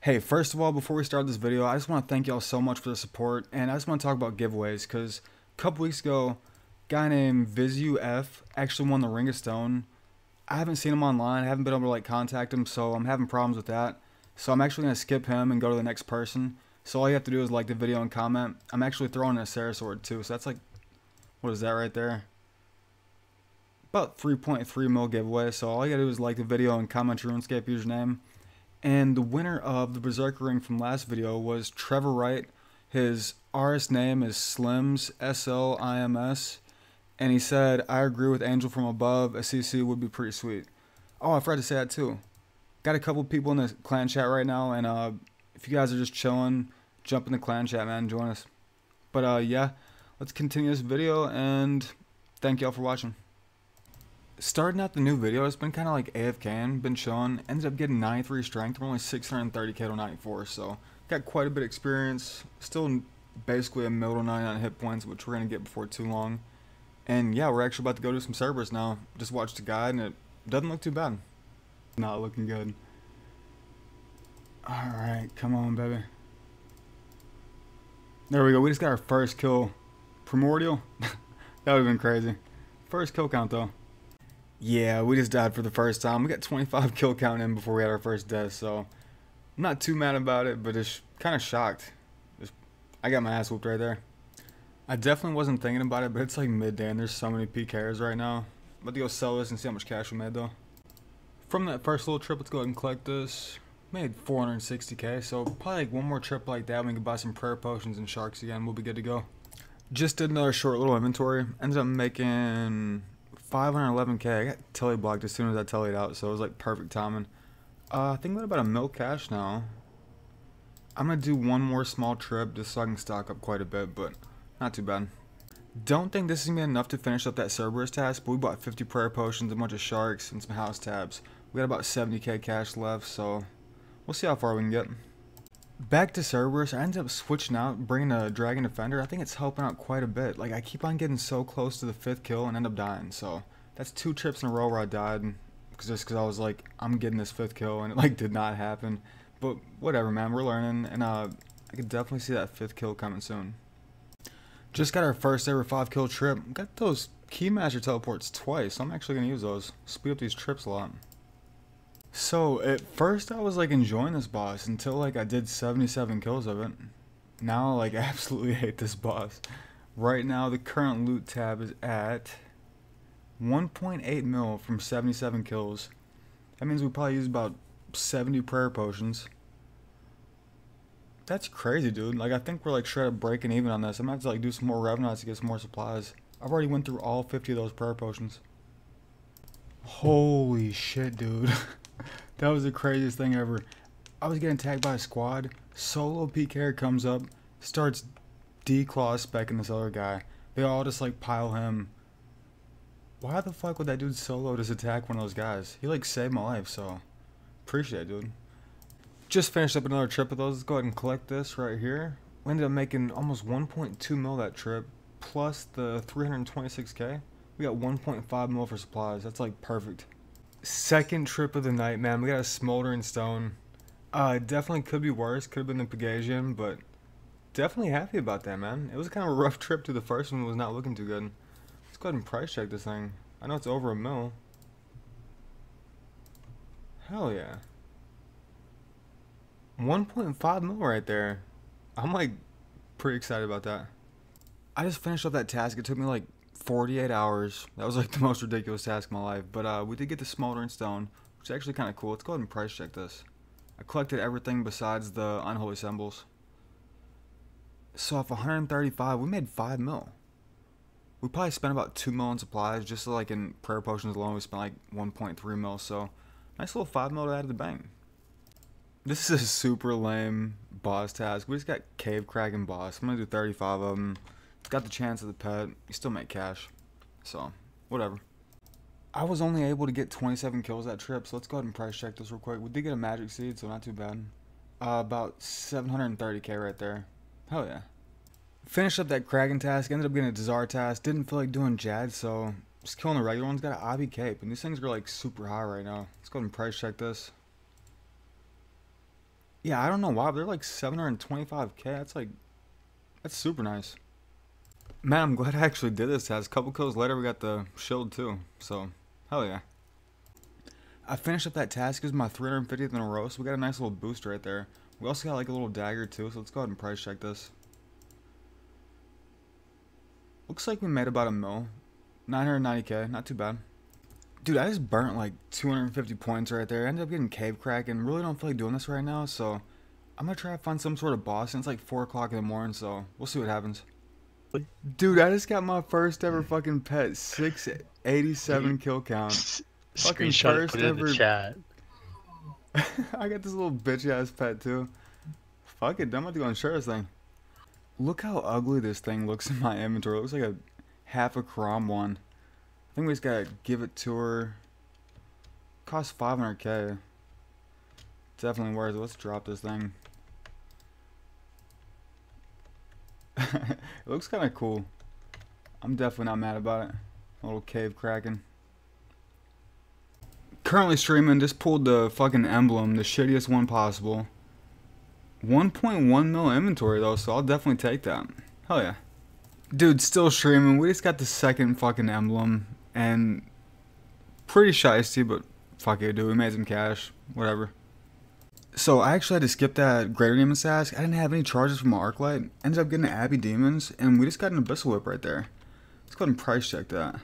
Hey, first of all, before we start this video, I just want to thank y'all so much for the support, and I just want to talk about giveaways, because a couple weeks ago, a guy named Vizu F actually won the Ring of Stone. I haven't seen him online, I haven't been able to like contact him, so I'm having problems with that. So I'm actually going to skip him and go to the next person. So all you have to do is like the video and comment. I'm actually throwing a Sara too, so that's like, what is that right there? About 3.3 mil giveaway, so all you gotta do is like the video and comment your RuneScape username. And the winner of the Berserker Ring from last video was Trevor Wright. His RS name is Slims, S-L-I-M-S. And he said, I agree with Angel from above, a CC would be pretty sweet. Oh, I forgot to say that too. Got a couple people in the clan chat right now, and uh, if you guys are just chilling, jump in the clan chat, man, join us. But uh, yeah, let's continue this video, and thank y'all for watching starting out the new video, it's been kind of like AFK and been chilling. Ended up getting 93 strength. We're only 630k to 94, so got quite a bit of experience. Still basically a middle 99 hit points, which we're going to get before too long. And yeah, we're actually about to go do some Cerberus now. Just watched the guide and it doesn't look too bad. Not looking good. Alright, come on, baby. There we go. We just got our first kill. Primordial? that would have been crazy. First kill count, though. Yeah, we just died for the first time. We got 25 kill count in before we had our first death, so I'm not too mad about it, but just kind of shocked. I got my ass whooped right there. I definitely wasn't thinking about it, but it's like midday and there's so many PKers right now. I'm about to go sell this and see how much cash we made though. From that first little trip, let's go ahead and collect this. Made 460k, so probably like one more trip like that, we can buy some prayer potions and sharks again. We'll be good to go. Just did another short little inventory. Ended up making 511k. I got telly blocked as soon as I tellied out, so it was like perfect timing. Uh, I think we about a mil cash now. I'm gonna do one more small trip just so I can stock up quite a bit, but not too bad. Don't think this is gonna be enough to finish up that Cerberus task, but we bought 50 prayer potions, a bunch of sharks, and some house tabs. We got about 70k cash left, so we'll see how far we can get. Back to Cerberus, I ended up switching out, bringing a Dragon Defender. I think it's helping out quite a bit. Like, I keep on getting so close to the fifth kill and end up dying. So, that's two trips in a row where I died. Cause just because I was like, I'm getting this fifth kill, and it, like, did not happen. But, whatever, man. We're learning, and uh, I could definitely see that fifth kill coming soon. Just got our first ever five kill trip. Got those Keymaster teleports twice. I'm actually going to use those. Speed up these trips a lot. So at first I was like enjoying this boss until like I did 77 kills of it. Now like I absolutely hate this boss. Right now the current loot tab is at 1.8 mil from 77 kills. That means we probably used about 70 prayer potions. That's crazy, dude. Like I think we're like straight up breaking even on this. I'm gonna have to like do some more revenants to get some more supplies. I've already went through all 50 of those prayer potions. Holy shit, dude. that was the craziest thing ever. I was getting tagged by a squad. Solo PK comes up, starts declaw specking this other guy. They all just like pile him. Why the fuck would that dude solo just attack one of those guys? He like saved my life, so appreciate it, dude. Just finished up another trip with those. Let's go ahead and collect this right here. We ended up making almost 1.2 mil that trip, plus the 326k. We got 1.5 mil for supplies. That's like perfect. Second trip of the night, man. We got a smoldering stone. Uh, definitely could be worse. Could have been the Pegasian, but definitely happy about that, man. It was kind of a rough trip to the first one. Was not looking too good. Let's go ahead and price check this thing. I know it's over a mil. Hell yeah. 1.5 mil right there. I'm like pretty excited about that. I just finished up that task. It took me like 48 hours. That was like the most ridiculous task of my life. But uh, we did get the smoldering stone, which is actually kind of cool. Let's go ahead and price check this. I collected everything besides the unholy symbols. So off 135, we made 5 mil. We probably spent about 2 mil in supplies, just like in prayer potions alone, we spent like 1.3 mil. So nice little 5 mil to add to the bank. This is a super lame boss task. We just got Cave Kraken boss. I'm going to do 35 of them. Got the chance of the pet. You still make cash. So, whatever. I was only able to get 27 kills that trip, so let's go ahead and price check this real quick. We did get a magic seed, so not too bad. Uh, about 730k right there. Hell yeah. Finished up that Kraken task, ended up getting a TzHaar task. Didn't feel like doing Jad, so just killing the regular ones. Got an Obby Cape, and these things are like super high right now. Let's go ahead and price check this. Yeah, I don't know why, but they're like 725k. That's like, that's super nice. Man, I'm glad I actually did this test. A couple kills later, we got the shield too. So, hell yeah. I finished up that task. It was my 350th in a row, so we got a nice little boost right there. We also got like a little dagger too, so let's go ahead and price check this. Looks like we made about a mil. 990k, not too bad. Dude, I just burnt like 250 points right there. I ended up getting cave kraken really don't feel like doing this right now, so I'm gonna try to find some sort of boss. And it's like 4 o'clock in the morning, so we'll see what happens. Dude, I just got my first ever fucking pet. 687 kill count. Fucking first ever. chat. I got this little bitch ass pet too. Fuck it, I'm about to go and share this thing. Look how ugly this thing looks in my inventory. It looks like a half a Chrom one. I think we just gotta give it to her. Cost 500k. Definitely worth it. Let's drop this thing. It looks kind of cool. I'm definitely not mad about it. A little cave kraken. Currently streaming, just pulled the fucking emblem, the shittiest one possible. 1.1 mil inventory though, so I'll definitely take that. Hell yeah. Dude, still streaming. We just got the second fucking emblem, and pretty shisty, but fuck it, dude. We made some cash. Whatever. So I actually had to skip that Greater Demon's task. I didn't have any charges from my Arclight. Ended up getting the Abbey Demons, and we just got an Abyssal Whip right there. Let's go ahead and price check that.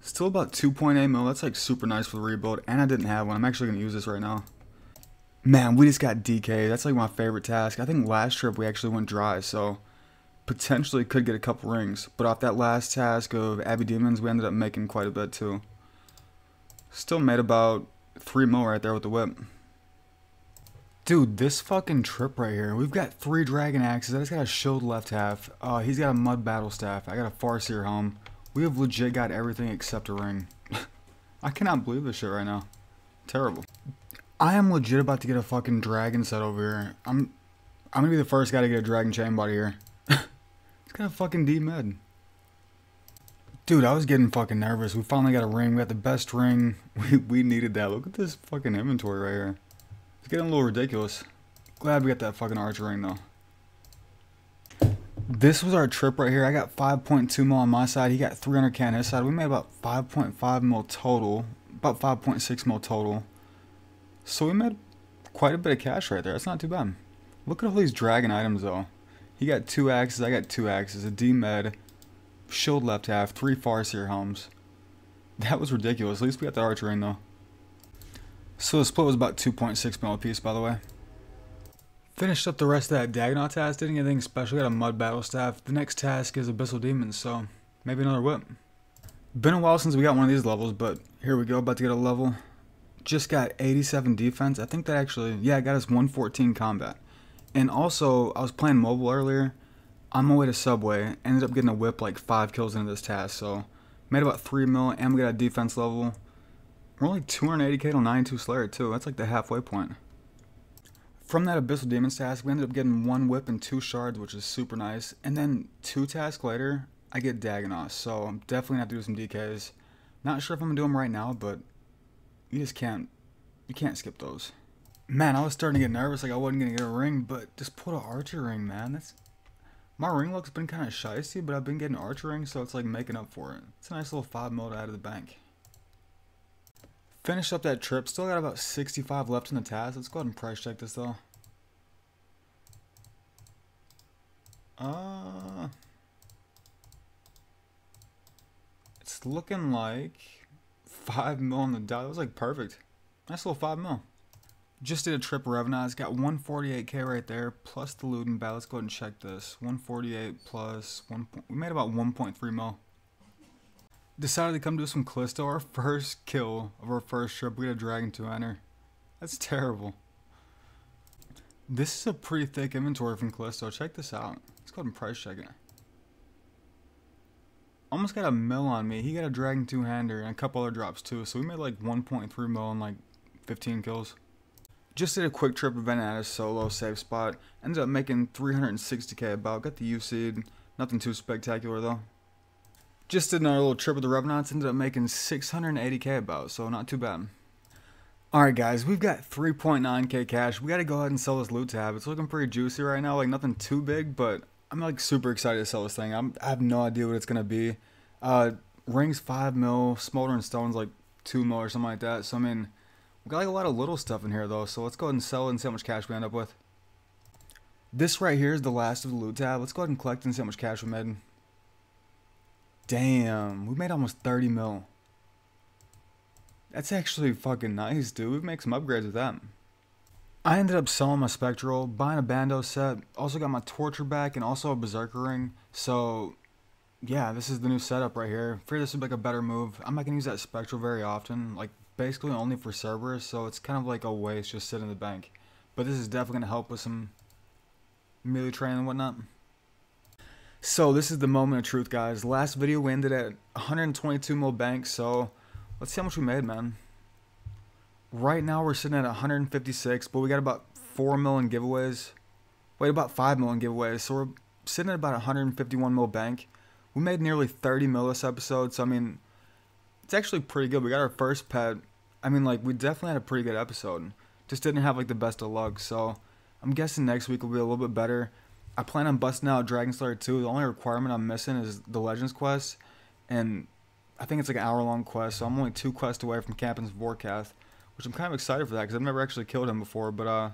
Still about 2.8 mil. That's like super nice for the rebuild, and I didn't have one. I'm actually going to use this right now. Man, we just got DK. That's like my favorite task. I think last trip we actually went dry, so potentially could get a couple rings. But off that last task of Abbey Demons, we ended up making quite a bit too. Still made about 3 mil right there with the whip. Dude, this fucking trip right here. We've got three dragon axes. I just got a shield left half. Uh, he's got a mud battle staff. I got a Farseer helm. We have legit got everything except a ring. I cannot believe this shit right now. Terrible. I am legit about to get a fucking dragon set over here. I'm I'm gonna be the first guy to get a dragon chain body here. it's got a fucking D med. Dude, I was getting fucking nervous. We finally got a ring. We got the best ring. We, we needed that. Look at this fucking inventory right here. It's getting a little ridiculous. Glad we got that fucking archer ring though. This was our trip right here. I got 5.2 mil on my side. He got 300k on his side. We made about 5.5 mil total. About 5.6 mil total. So we made quite a bit of cash right there. That's not too bad. Look at all these dragon items though. He got two axes. I got two axes. A D-med. Shield left half. Three Farseer helms. That was ridiculous. At least we got the archer in though. So the split was about 2.6 mil a piece by the way. Finished up the rest of that Dagannoth task, didn't get anything special, got a Mud Battle Staff. The next task is Abyssal Demons, so maybe another whip. Been a while since we got one of these levels, but here we go, about to get a level. Just got 87 defense. I think that actually, yeah, got us 114 combat. And also, I was playing mobile earlier. On my way to Subway, ended up getting a whip like 5 kills into this task, so made about 3 mil, and we got a defense level. We're only 280k to 92 Slayer too, that's like the halfway point. From that Abyssal Demons task, we ended up getting one whip and two shards, which is super nice. And then two tasks later, I get Dagannoth, so I'm definitely gonna have to do some DKs. Not sure if I'm gonna do them right now, but you just can't, you can't skip those. Man, I was starting to get nervous, like I wasn't gonna get a ring, but just put an archer ring, man. That's my ring look's been kind of shisty, but I've been getting archer rings, so it's like making up for it. It's a nice little five mode out of the bank. Finished up that trip. Still got about 65 left in the task. Let's go ahead and price check this though. Uh, it's looking like 5 mil on the dot. That was like perfect. Nice little 5 mil. Just did a trip Revenant. Got 148k right there, plus the loot and battle. Let's go ahead and check this. 148 plus 1. We made about 1.3 mil decided to come do some Callisto, our first kill of our first trip. We got a Dragon 2 enter. That's terrible. This is a pretty thick inventory from Callisto. Check this out. Let's go ahead and price check it. Almost got a mill on me. He got a Dragon 2 hander and a couple other drops too. So we made like 1.3 mil and like 15 kills. Just did a quick trip event at a solo safe spot. Ended up making 360k about. Got the U-seed. Nothing too spectacular though. Just did another little trip with the Revenants, ended up making 680k about, so not too bad. Alright guys, we've got 3.9k cash. We gotta go ahead and sell this loot tab. It's looking pretty juicy right now, like nothing too big, but I'm like super excited to sell this thing. I'm, I have no idea what it's gonna be. Uh, rings 5 mil, smoldering stones like 2 mil or something like that. So I mean, we got like a lot of little stuff in here though, so let's go ahead and sell it and see how much cash we end up with. This right here is the last of the loot tab. Let's go ahead and collect and see how much cash we made. Damn, we made almost 30 mil. That's actually fucking nice, dude. We make some upgrades with that. I ended up selling my Spectral, buying a Bandos set, also got my Torture back, and also a Berserker ring. So, yeah, this is the new setup right here. I For this would be like a better move. I'm not going to use that Spectral very often, like basically only for Cerberus, so it's kind of like a waste just sitting in the bank. But this is definitely going to help with some melee training and whatnot. So this is the moment of truth, guys. Last video we ended at 122 mil bank, so Let's see how much we made, man. Right now we're sitting at 156, but we got about 4 million giveaways. Wait, about 5 million giveaways. So we're sitting at about 151 mil bank. We made nearly 30 mil this episode, so I mean, it's actually pretty good. We got our first pet. I mean, like, we definitely had a pretty good episode. Just didn't have, like, the best of luck, so I'm guessing next week will be a little bit better. I plan on busting out Dragon Slayer 2. The only requirement I'm missing is the Legends quest, and I think it's like an hour long quest, so I'm only two quests away from Captain's Vorkath, which I'm kind of excited for that because I've never actually killed him before. But uh,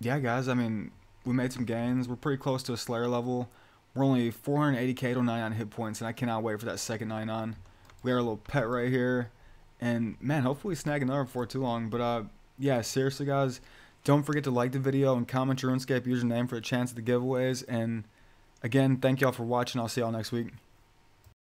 yeah, guys, I mean, we made some gains. We're pretty close to a Slayer level. We're only 480k to 99 hit points, and I cannot wait for that second 99. We got our little pet right here, and man, hopefully we snag another before too long. But uh, yeah, seriously, guys, don't forget to like the video and comment your RuneScape username for a chance at the giveaways. And again, thank y'all for watching. I'll see y'all next week.